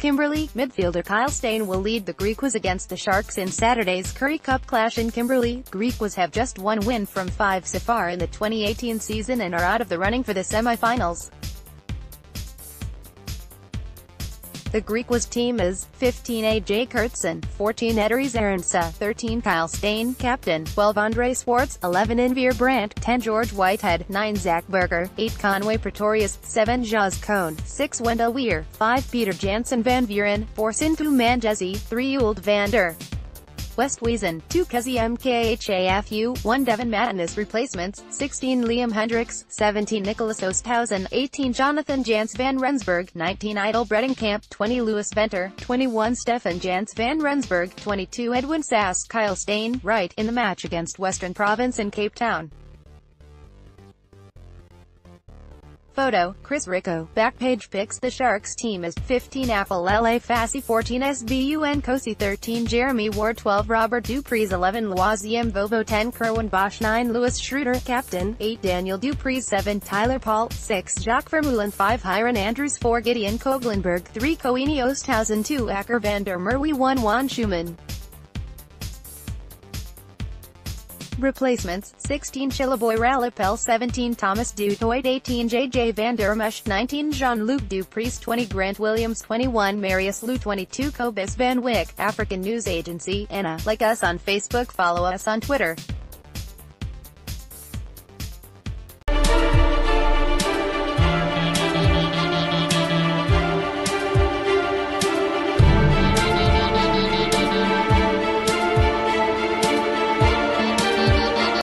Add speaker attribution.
Speaker 1: Kimberley, midfielder Kyle Steyn will lead the Griquas against the Sharks in Saturday's Currie Cup clash in Kimberley. Griquas have just one win from five so far in the 2018 season and are out of the running for the semi-finals. The Griquas team is 15 AJ Coertzen, 14 Ederies Arendse, 13 Kyle Steyn, captain, 12 Andre Swarts, 11 Enver Brandt, 10 George Whitehead, 9 Zak Burger, 8 Conway Pretorius, 7 Sias Koen, 6 Wendal Wehr, 5 Pieter Jansen Van Vuuren, 4 Sintu Manjezi, 3 Ewald van der Westhuizen, 2 Khwezi Mkhafu, 1 Devin Mattiness replacements, 16 Liam Hendricks, 17 Nicholas Oosthuizen, 18 Jonathan Jans van Rensburg, 19 Idel Bredenkamp, 20 Lewis Venter, 21 Stefan Jans van Rensburg, 22 Edwin Sass, Kyle Steyn, right, in the match against Western Province in Cape Town. Photo, Chris Ricco. Backpage pics The Sharks team is 15 Aphelele Fassi 14 SBU Nkosi 13 Jeremy Ward 12 Robert du Preez 11 Lwazi Mvovo 10 Curwin Bosch 9 Louis Schreuder Captain 8 Daniel du Preez 7 Tyler Paul 6 Jacques Vermeulen 5 Hyron Andrews 4 Gideon Koegelenberg 3 Coenie Oosthuizen 2 Akker van der Merwe 1 Juan Schoeman Replacements, 16 Chiliboy Ralepelle 17 Thomas Du Toit 18 JJ Van Der Mescht 19 Jean-Luc du Preez 20 Grant Williams 21 Marius Louw 22 Cobus Van Wyk, African News Agency, ANA. Like us on Facebook follow us on Twitter.